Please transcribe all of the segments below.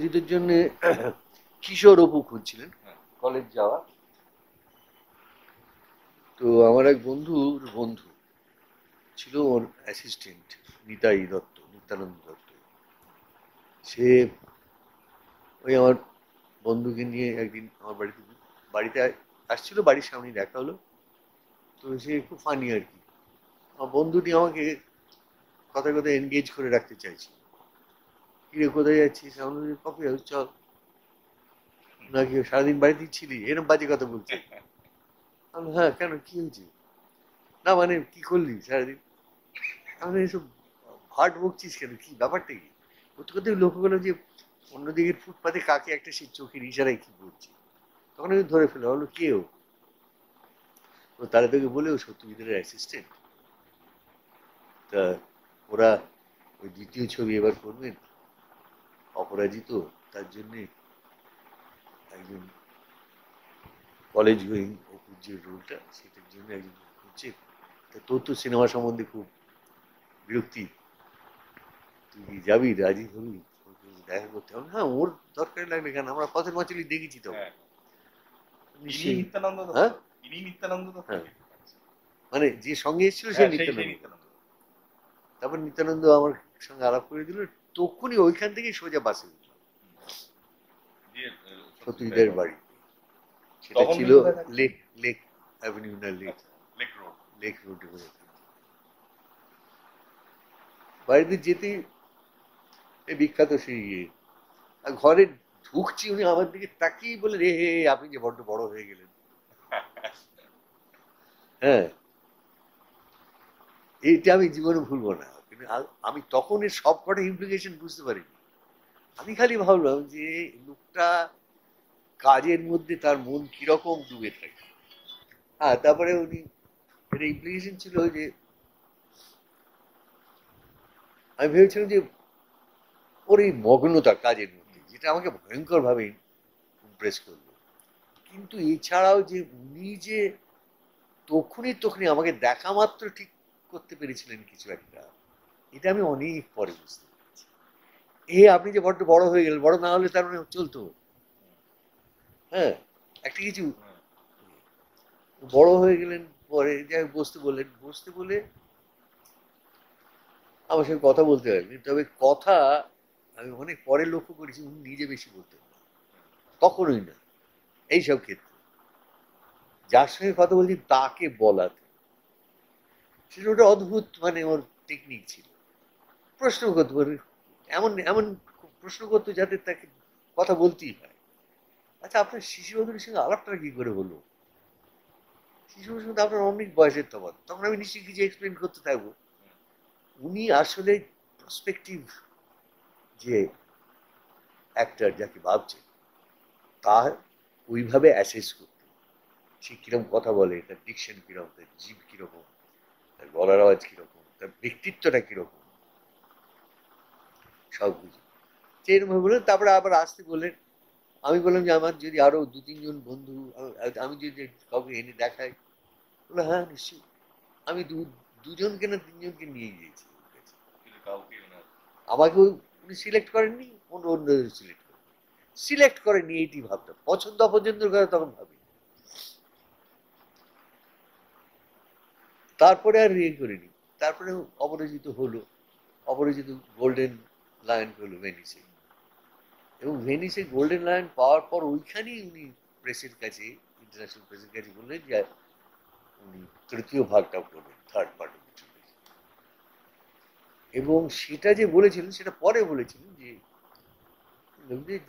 অপরাজিতের জন্য কিশোর অপু খুঁজছিলেন হ্যাঁ। কলেজ যাওয়া। তো আমার এক বন্ধুর বন্ধু ছিল ওর অ্যাসিস্ট্যান্ট নিতাই দত্ত নিত্যানন্দ দত্ত। সে ওই আমার বন্ধুকে নিয়ে একদিন আমার বাড়িতে বাড়িতে আসছিল বাড়ির সামনে দেখা হলো। তো সে খুব ফানি আর কি। আমার বন্ধুটি আমাকে কথায় কথায় এনগেজ করে রাখতে চাইছে কিরে কোথায় যাচ্ছিস আমি বলছি, কফি হাউস চল। নাকি সারাদিন বাড়িতেই ছিলি? এরকম বাজে কথা বলছে। হ্যাঁ কেন? কি হয়েছে? না মানে কি করলি সারাদিন? আমি এসব ভাট বকছিস কেন? কি ব্যাপারটা কি? করতে করতে লক্ষ্য করলাম যে অন্যদিকের ফুটপাতে কাকে একটা সে চোখের ইশারায় কি করছে? তখন আমি ধরে ফেলে হলো কে ও? তারা তোকে বলে ও সত্যজিতের অ্যাসিস্ট্যান্ট তা ওরা ওই দ্বিতীয় ছবি এবার করবেন? অপরাজিত তার জন্যে একজন কলেজ গোয়িং অপুর যে রোলটা সেটার জন্য একজন হচ্ছে তা তোর তো সিনেমা সম্বন্ধে খুব বিরক্তি। তুই কি যাবি? রাজি হবি? দেখা করতে হবে। হ্যাঁ ওর দরকার লাগবে কেন? আমরা পথের মাচলি দেখেছি তো। হ্যাঁ। হ্যাঁ? হ্যাঁ। মানে যে সঙ্গে এসেছিল সে নিত্যানন্দ। তারপর নিত্যানন্দ আমার সঙ্গে আলাপ করে দিল তখনই ওইখান থেকে সোজা বাসে উঠলাম। দিয়ে, বাড়ি। সেটা ছিল লেক লেক অ্যাভিনিউ না লেক। Lake road. লেক রোডে বাড়িতে যেতে এই বিখ্যাত সেই ইয়ে আর ঘরে ঢুকছি উনি আমার দিকে তাকিয়ে বলে রে হে আপনি যে বড্ড বড় হয়ে গেলেন। হ্যাঁ। এটা আমি জীবনে ভুলবো না। আমি তখন এর সব কটা ইমপ্লিকেশন বুঝতে পারিনি। আমি খালি ভাবলাম যে লোকটা কাজের মধ্যে তার মন কীরকম ডুবে থাকে। হ্যাঁ তারপরে উনি এর ইমপ্লিকেশন ছিল যে আমি ভেবেছিলাম যে ওর এই মগ্নতা কাজের মধ্যে, যেটা আমাকে ভয়ঙ্কর ভাবে ইমপ্রেস করল। কিন্তু এছাড়াও যে উনি যে তখনই তখনই আমাকে দেখা মাত্র ঠিক করতে পেরেছিলেন কিছু একটা এটা আমি অনেক পরে বুঝতে পেরেছি। এ আপনি যে বড্ড বড় হয়ে গেলেন, বড় না হলে তার মানে চলতো। হ্যাঁ একটা কিছু। বড় হয়ে গেলেন, পরে যাই বসতে বললেন, বসতে বলে আমার সঙ্গে কথা বলতে পারেন তবে কথা আমি অনেক পরে লক্ষ্য করেছি, উনি নিজে বেশি বলতেন না। কখনোই না। এইসব ক্ষেত্রে। যার সঙ্গে কথা বলছি, তাকে বলাতে। সেটা ওটা অদ্ভুত মানে ওর টেকনিক ছিল। প্রশ্ন করতে পারে এমন এমন প্রশ্ন করতো যাতে তাকে কথা বলতেই হয়। আচ্ছা আপনার শিশু বন্ধুর সঙ্গে আলাপটা কি করে হলো? শিশু বন্ধুর সঙ্গে আপনার অনেক বয়সের তফাৎ। তখন আমি নিশ্চয়ই কিছু এক্সপ্লেন করতে থাকব। উনি আসলে প্রসপেক্টিভ যে অ্যাক্টার যাকে ভাবছেন তার ওইভাবে অ্যাসেস করতে। সে কীরকম কথা বলে, তার ডিকশন কীরকম, তার জীব কীরকম, তার গলার আওয়াজ কীরকম, তার ব্যক্তিত্বটা কীরকম সব কিছু সে এরকম ভাবে বললেন তারপরে আবার আসতে বললেন। আমি বললাম যে আমার যদি আরও দু তিনজন বন্ধু আমি যদি কাউকে এনে দেখাই? বলল হ্যাঁ নিশ্চয়ই। আমি দু দুজনকে না তিনজনকে নিয়ে গিয়েছি। আমাকে উনি সিলেক্ট করেননি অন্য অন্যদের সিলেক্ট করেন সিলেক্ট করেননি এইটি ভাবতাম পছন্দ অপছন্দের কথা তখন ভাবি। তারপরে আর ইয়ে করিনি। তারপরে অপরাজিত হলো। অপরাজিত গোল্ডেন লায়ন হলো ভেনিসে এবং ভেনিসে গোল্ডেন লায়ন পাওয়ার পর ওইখানেই উনি প্রেসের কাছে ইন্টারন্যাশনাল প্রেসের কাছে বললেন যে, উনি তৃতীয় ভাগটাও করবেন থার্ড পার্ট এবং সেটা যে বলেছিলেন, সেটা পরে বলেছিলেন যে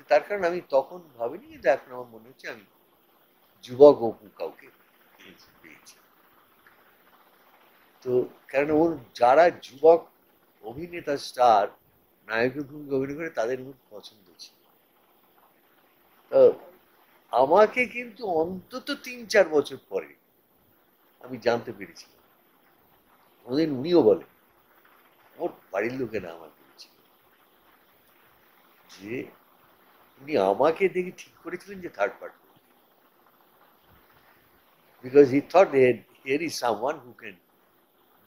তার কারণ আমি তখন ভাবিনি, কিন্তু এখন আমার মনে হচ্ছে আমি যুবক অপু কাউকে পেয়েছি। তো কারণ ওর যারা যুবক অভিনেতা স্টার নায়কের ভূমিকা অভিনয় করে তাদের খুব পছন্দ ছিল। তো আমাকে কিন্তু অন্তত তিন, চার বছর পরে আমি জানতে পেরেছিলাম ওদের উনিও বলেন ওর বাড়ির লোকেরা আমার বলেছিল যে উনি আমাকে দেখে ঠিক করেছিলেন যে third part because he thought here is someone who can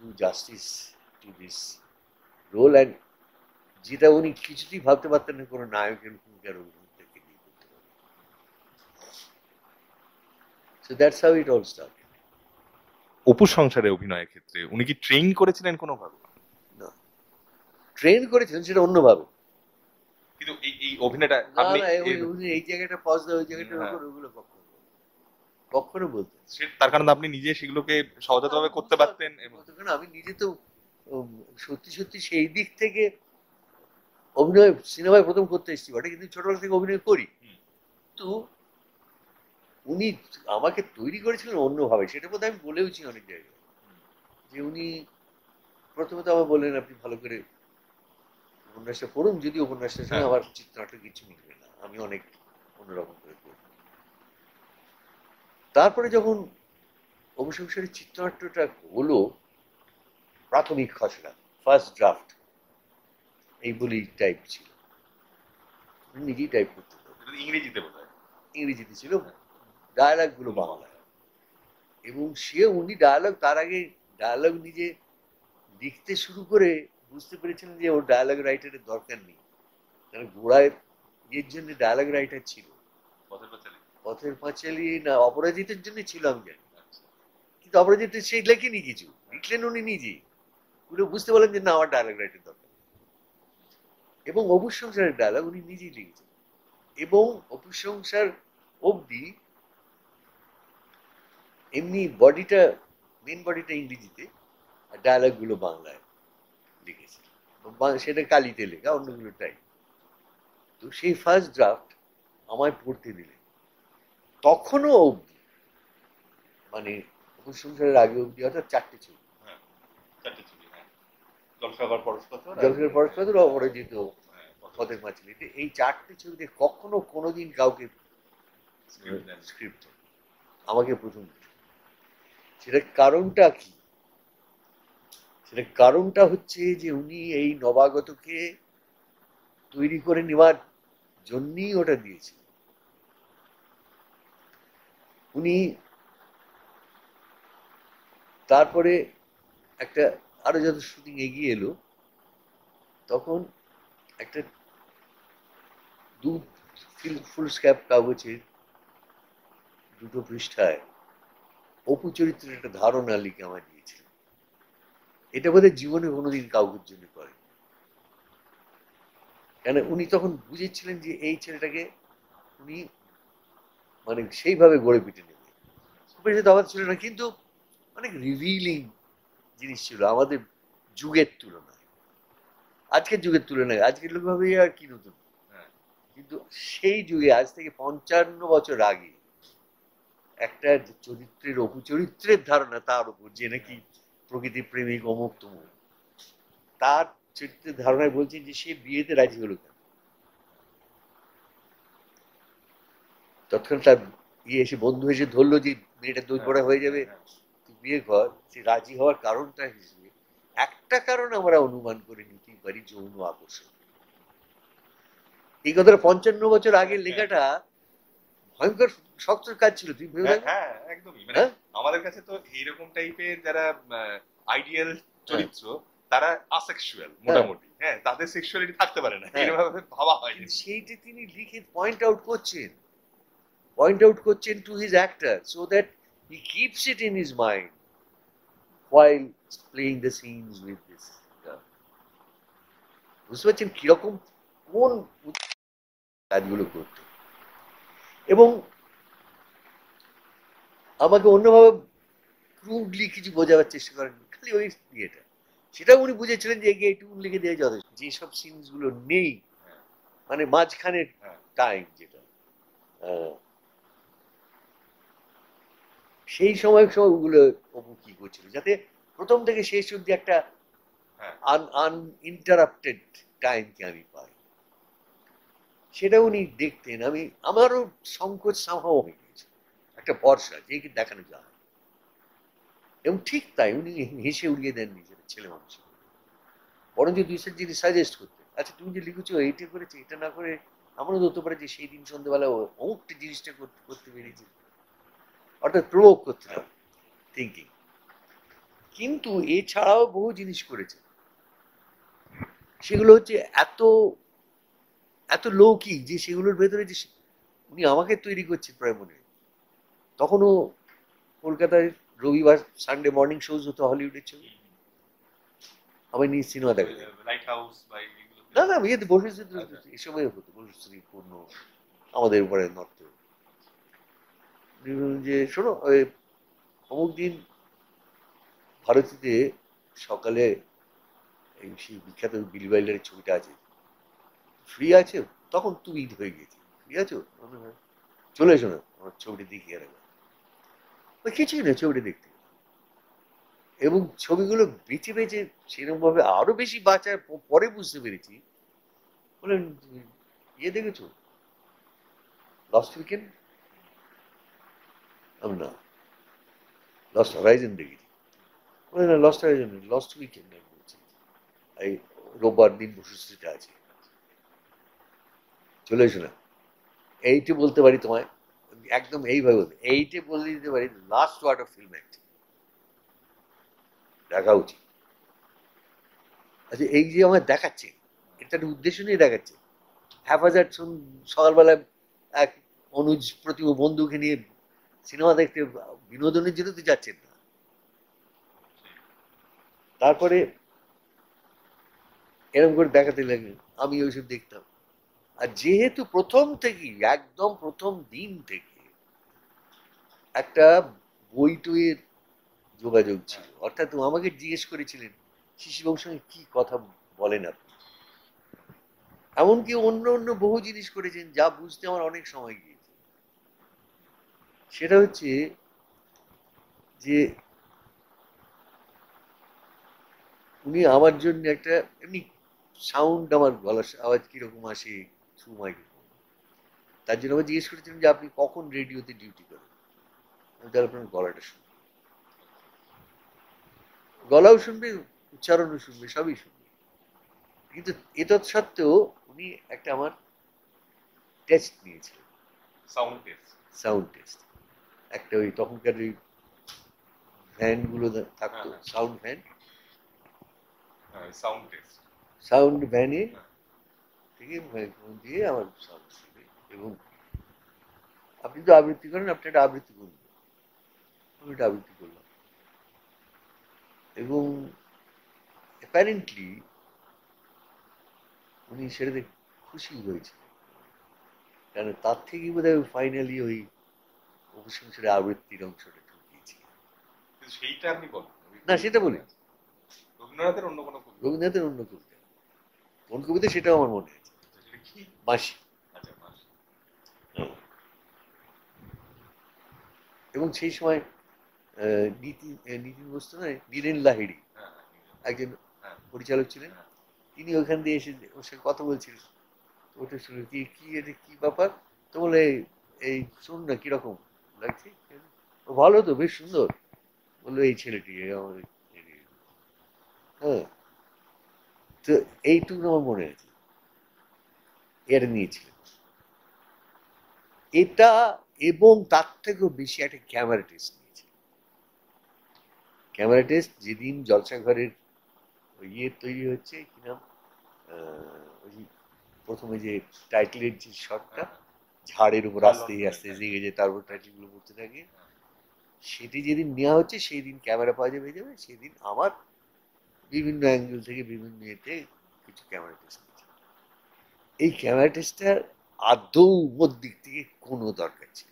do justice to this role and যেটা উনি কিছুতেই ভাবতে পারতেন না কোনো নায়কের ভূমিকার অভিনেতাকে নিয়ে করতে so that's how it all start Apu সংসারে অভিনয়ের ক্ষেত্রে উনি কি ট্রেন করেছিলেন কোনোভাবে ট্রেন করেছিলেন সেটা অন্যভাবে কিন্তু এই এই অভিনয়টা না আপনি এই- জায়গাটা পজ দেয় ওই জায়গাটার হ্যাঁ। ওগুলো কখনো বলতেন না। না। তার কারণে আপনি নিজে সেগুলোকে সহজাতভাবে করতে পারতেন এবং আমি নিজে তো সত্যি সত্যি সেই দিক থেকে অভিনয় সিনেমায় প্রথম করতে এসেছি বটে কিন্তু ছোটবেলা থেকে অভিনয় করি। তো উনি আমাকে তৈরি করেছিলেন অন্যভাবে সেটা বোধহয় আমি বলেওছি অনেক জায়গায়। যে উনি প্রথমে তো আমার বললেন আপনি ভালো করে উপন্যাসটা পড়ুন যদি উপন্যাসটার সঙ্গে হ্যাঁ। আমার চিত্রনাট্য কিছু মিলবে না। আমি অনেক অন্যরকম করে করব। তারপরে যখন অবসংসারের চিত্রনাট্যটা হলো প্রাথমিক খসড়া ফার্স্ট ড্রাফট এই বলি টাইপ ছিল। উনি নিজেই টাইপ করতে। ইংরেজিতে ইংরেজিতে ছিল। ডায়ালগগুলো বাংলায়। এবং সে উনি ডায়ালগ তার আগে ডায়ালগ নিজে লিখতে শুরু করে বুঝতে পেরেছিলেন যে ওর ডায়ালগ রাইটারের দরকার নেই। কারণ গোড়ায় এর জন্য ডায়ালগ রাইটার ছিল। পথের পাঁচালী পথের পাঁচালী না অপরাজিতের জন্য ছিল আমি জানি। আচ্ছা। কিন্তু অপরাজিত সেই লেখেনি কিছু। লিখলেন উনি নিজেই উনি বুঝতে পারলেন যে না আমার ডায়ালগ রাইটার দরকার। এবং অবসংসারের ডায়ালগ উনি নিজেই লিখেছেন। এবং অপসংসার অবধি এমনি বডিটা মেন বডিটা ইংরেজিতে, আর ডায়ালগগুলো বাংলায় লিখেছে। সেটা কালিতে লেখা, অন্যগুলো টাই তো সেই ফার্স্ট ড্রাফট আমায় পড়তে দিলেন। তখনও অবধি মানে অপসংসারের আগে অবধি, অর্থাৎ চারটে ছবি। চারটে ছবি। হ্যাঁ জলখাবার পরশপাথর আর- জলখাবার পরশপাথর অপরাজিত মাছলিতে এই চারটে ছবিতে কখনো কোনোদিন কাউকে স্ক্রিপ্ট আমাকে প্রথম সেটার কারণটা কি? সেটার কারণটা হচ্ছে যে উনি এই নবাগতকে তৈরি করে নেওয়ার জন্যই ওটা দিয়েছেন। উনি তারপরে একটা আরও যত শুটিং এগিয়ে এলো, তখন একটা দু ফুল স্ক্যাপ কাগজের দুটো পৃষ্ঠায় অপু চরিত্রের একটা ধারণা লিখে আমায় দিয়েছিল এটা বোধহয় জীবনে কোনোদিন কাউকের জন্য করে কেন, উনি তখন বুঝেছিলেন যে এই ছেলেটাকে উনি মানে সেইভাবে গড়ে পিটে নেবে। বেশি দাবাত ছিল না, কিন্তু অনেক রিভিলিং জিনিস ছিল আমাদের যুগের তুলনায়। আজকের যুগের তুলনায় আজকের লোক ভাবে আর কি নতুন? হ্যাঁ। কিন্তু সেই যুগে আজ থেকে পঞ্চান্ন বছর আগে একটা চরিত্রের অপু চরিত্রের ধারণা তার উপর যে নাকি প্রকৃতি প্রেমিক অমুক তমুক। তার চরিত্রের ধারণায় বলছেন যে সে বিয়েতে রাজি হলো কেন? তৎক্ষণ তার ইয়ে এসে বন্ধু এসে ধরলো যে মেয়েটা দই পড়া হয়ে যাবে। হ্যাঁ, তুই বিয়ে কর সে রাজি হওয়ার কারণটা হিসেবে একটা কারণ আমরা অনুমান করে নিতেই পারি যৌন আকর্ষণ। এই কথাটা পঞ্চান্ন বছর আগে লেখাটা ভয়ঙ্কর শক্ত কাজ ছিল তুই হ্যাঁ, হ্যাঁ একদমই। মানে হ্যাঁ? আমাদের কাছে তো এইরকম টাইপের যারা আইডিয়াল চরিত্র তারা আসেক্সুয়াল মোটামুটি। হ্যাঁ তাদের সেক্সুয়ালিটি থাকতে পারে না। হ্যাঁ। এরকম ভাবা হয় সেইটা তিনি লিখে পয়েন্ট আউট করছেন। পয়েন্ট আউট করছেন to his actor so that he keeps it in his mind while playing the scenes with this girl. বুঝতে পারছেন কীরকম কোন কাজগুলো করতে এবং আমাকে অন্যভাবে ক্রুডলি কিছু বোঝাবার চেষ্টা করেন খালি ওই ইয়েটা সেটা উনি বুঝেছিলেন যে এগিয়ে একটু লিখে দেওয়া যথেষ্ট যেসব সিনসগুলো নেই মানে মাঝখানের হ্যাঁ। টাইম যেটা আহ, সেই সময় সময় ওগুলো অপু কি করছিল? যাতে প্রথম থেকে শেষ অব্দি একটা হ্যাঁ। আনইন্টারাপ্টেড টাইমকে আমি পাই। সেটা উনি দেখতেন। আমি আমারও সংকোচ সামহাও হয়ে গেছে একটা ভরসা যে কি দেখানো যায়। এবং ঠিক তাই উনি হেসে উড়িয়ে দেন নিজের ছেলে মানুষ বরঞ্চ দুই চার জিনিস সাজেস্ট করতে। আচ্ছা তুমি যে লিখেছো এইটা করেছে এটা না করে তো হতে পারে যে সেই দিন সন্ধ্যেবেলা অমুকটা জিনিসটা করতে করতে পেরেছে। অর্থাৎ প্রয়োগ করতে হবে থিঙ্কিং কিন্তু এছাড়াও বহু জিনিস করেছে সেগুলো হচ্ছে এত এত লৌকিক যে সেগুলোর ভেতরে যে উনি আমাকে তৈরি করছেন প্রায় মনে। তখনও কলকাতায় রবিবার সানডে মর্নিং শোজ হতো হলিউডের ছবি আমি নিয়ে সিনেমা দেখা না না বিয়েতে বসেছি তো আচ্ছা। হতো বসেছি পূর্ণ আমাদের উপরে নর্থ যে শোনো ওই অমুক দিন ভারতীতে সকালে এই সেই বিখ্যাত বিল বাইলারের ছবিটা আছে। ফ্রি আছে তখন তুমি ঈদ হয়ে গেছি ফ্রি আছো? হ্যাঁ। চলে এসো না আমার ছবিটা দেখিয়ে রাখো কিছুই না ছবিটা দেখতে। এবং ছবিগুলো বেছে বেছে সেরকম ভাবে আরও বেশি বাঁচার পরে বুঝতে পেরেছি। বলেন ইয়ে দেখেছ? লাস্ট উইকেন্ড আমি না লস্ট হরাইজন দেখেছি বলে না লস্ট হরাইজন লস্ট উইকেন্ড আমি বলছি এই রোববার দিন বসুশ্রীতে আছে। চলে এসো না। এইটে বলতে পারি তোমায়, একদম এইভাবে বলতে এইটে বলে দিতে পারি last word of film act দেখা উচিত। আচ্ছা এই যে আমার দেখাচ্ছে এটা একটা উদ্দেশ্য নিয়ে দেখাচ্ছে। হ্যাফাজার সকালবেলা এক অনুজ প্রতিম বন্ধুকে নিয়ে সিনেমা দেখতে বিনোদনের জন্য তো যাচ্ছেন না। তারপরে এরকম করে দেখাতে লাগে আমি ওইসব দেখতাম। আর যেহেতু প্রথম থেকেই একদম প্রথম দিন থেকে একটা বই টইয়ের যোগাযোগ ছিল। অর্থাৎ আমাকে জিজ্ঞেস করেছিলেন শিশুবাবুর সঙ্গে কি কথা বলেন আপনি? এমনকি অন্য অন্য বহু জিনিস করেছেন যা বুঝতে আমার অনেক সময় গিয়েছে। সেটা হচ্ছে যে উনি আমার জন্য একটা এমনি সাউন্ড আমার গলার আওয়াজ কীরকম আসে থ্রু মাইক্রোফোন তার জন্য আবার জিজ্ঞেস করেছিলেন যে আপনি কখন রেডিওতে ডিউটি করেন? আমি তাহলে আপনার গলাটা শুনব গলাও শুনবে উচ্চারণও শুনবে সবই শুনবে। কিন্তু এটা সত্ত্বেও উনি একটা আমার টেস্ট নিয়েছিলেন। সাউন্ড টেস্ট সাউন্ড টেস্ট একটা ওই তখনকার ওই ভ্যানগুলো থাকতো হ্যাঁ, হ্যাঁ। Sound van. হ্যাঁ সাউন্ড সাউন্ড ভ্যানে। থেকে দিয়ে আমার সাউন্ড এবং আপনি তো আবৃত্তি করেন আপনি একটা আবৃত্তি করুন। আমি একটা আবৃত্তি করলাম। এবং অ্যাপারেন্টলি উনি সেটাতে খুশি হয়েছে কারণ তার থেকেই বোধ হয় ফাইনালি ওই অভিশংসের আবৃত্তির অংশটা ঢুকিয়েছি সেইটা আপনি বলেন। না, সেটা বলি। রবীন্দ্রনাথের অন্য কোনো কবি রবীন্দ্রনাথের অন্য কবিতা। কোন কবিতা সেটাও আমার মনে আছে। মাসি আচ্ছা এবং সেই সময় আহ, নীতি নীতিন বস্তু নয় নীরেন লাহিড়ি। হ্যাঁ একজন হ্যাঁ। পরিচালক ছিলেন। হ্যাঁ। তিনি ওখান দিয়ে এসে ওর সাথে কথা বলছিলেন ওটা শুনে কি কি এটা কি ব্যাপার? তো বলে এই শুন না কীরকম? লাগছে ভালো তো বেশ সুন্দর। বলল এই ছেলেটি আমার হ্যাঁ। তো এইটুকু আমার মনে আছে। এটা নিয়েছিলেন এটা এবং তার থেকেও বেশি একটা ক্যামেরা টেস্ট নিয়েছে ক্যামেরা টেস্ট যেদিন জলসাঘরের ইয়ে তৈরি হচ্ছে কি নাম? আহ, ওই প্রথমে যে টাইটেলের যে শটটা ঝাড়ের উপর আস্তে আস্তে জেগে যায় তারপর টাইটেলগুলো পড়তে থাকে। সেটি যেদিন নেওয়া হচ্ছে সেই দিন ক্যামেরা পাওয়া যাবে যাবে। সেদিন আমার বিভিন্ন অ্যাঙ্গেল থেকে বিভিন্ন ইয়েতে কিছু ক্যামেরা টেস্ট নিয়েছে এই ক্যামেরা টেস্টটার আদৌ ওর দিক থেকে কোনো দরকার ছিল।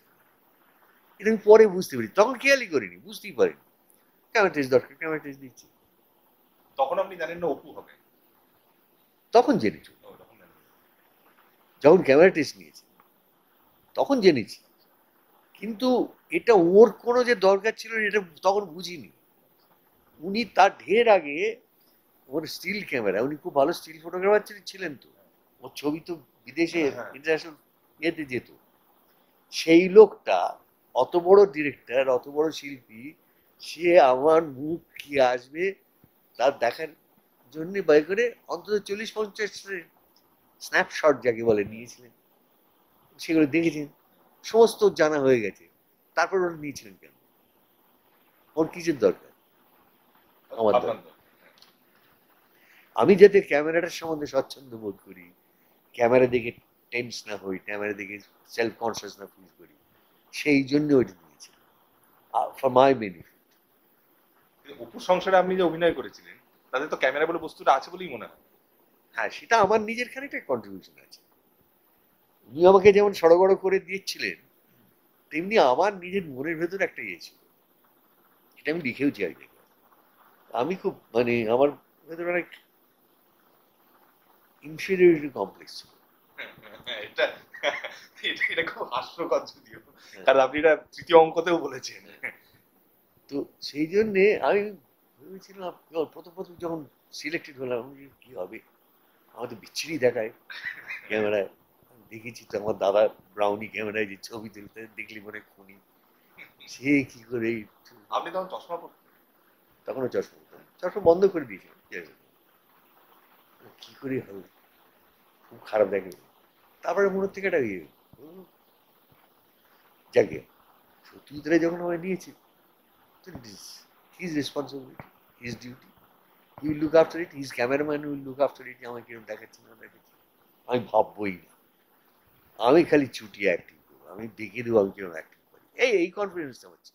এটা আমি পরে বুঝতে পারি তখন খেয়ালই করিনি বুঝতেই পারিনি। ক্যামেরা টেস্ট দরকার ক্যামেরা টেস্ট দিচ্ছি। তখন আপনি জানেন না অপু হবে। তখন জেনেছি। যখন ক্যামেরা টেস্ট নিয়েছি। তখন জেনেছি। কিন্তু এটা ওর কোনো যে দরকার ছিল এটা তখন বুঝিনি। উনি তার ঢের আগে ওর স্টিল ক্যামেরা উনি খুব ভালো স্টিল ফটোগ্রাফার ছিলেন তো। ওর ছবি তো বিদেশে হ্যাঁ। ইন্টারন্যাশনাল ইয়েতে যেত। সেই লোকটা অত বড় ডিরেক্টর অত বড় শিল্পী সে আমার মুখ কি আসবে তার দেখার জন্য বাই করে অন্তত চল্লিশ পঞ্চাশ স্ন্যাপশট যাকে বলে নিয়েছিলেন। সেগুলো দেখেছেন সমস্ত জানা হয়ে গেছে। তারপর ওরা নিয়েছিলেন কেন? ওর কিছুর দরকার? আমার আমি যাতে ক্যামেরাটার সম্বন্ধে স্বচ্ছন্দ বোধ করি ক্যামেরা দেখে টেন্স না হই ক্যামেরা দেখে সেলফ কনসিয়াস না ফিল করি সেই জন্য ওইটা দিয়েছি ফর মাই বেনিফিট অপুর সংসারে আপনি যে অভিনয় করেছিলেন তাদের তো ক্যামেরা বলে বস্তুটা আছে বলেই মনে হয়। হ্যাঁ সেটা আমার নিজের খানিকটা কন্ট্রিবিউশন আছে। উনি আমাকে যেমন সড়গড় করে দিয়েছিলেন তেমনি আমার নিজের মনের ভেতর একটা ইয়ে ছিল। এটা আমি লিখেওছি জায়গায় আমি খুব মানে আমার ভেতর অনেক ইনফিরিয়রিটি কমপ্লেক্স ছিল। এটা এটা এটা খুব হাস্যকর যদিও। কারণ আপনি এটা তৃতীয় অঙ্কতেও বলেছেন। তো সেই জন্যে আমি ভেবেছিলাম প্রথম প্রথম যখন সিলেক্টেড হলাম কি হবে? আমার তো বিচ্ছিরি দেখায় ক্যামেরায়। দেখেছি তো আমার দাদা ব্রাউনি ক্যামেরায় যে ছবি তুলতে দেখলি মনে খুনি। সে কি করে আপনি তখন চশমা পরতেন? তখনও চশমা পরতাম। চশমা বন্ধ করে দিয়েছিলাম কি করে হবে? খুব খারাপ দেখে। তারপরে মনের থেকে এটা ইয়ে। যাকে। সত্যি যখন আমায় নিয়েছে his responsibility his duty he will look after it his cameraman will look after it আমাকে কিরম দেখাচ্ছে না দেখাচ্ছে। আমি ভাববই না। আমি খালি ছুটি অ্যাক্টিং করব, আমি দেখে দেবো, আমি কীরকম অ্যাক্টিং করি। এই এই কনফিডেন্সটা হচ্ছে।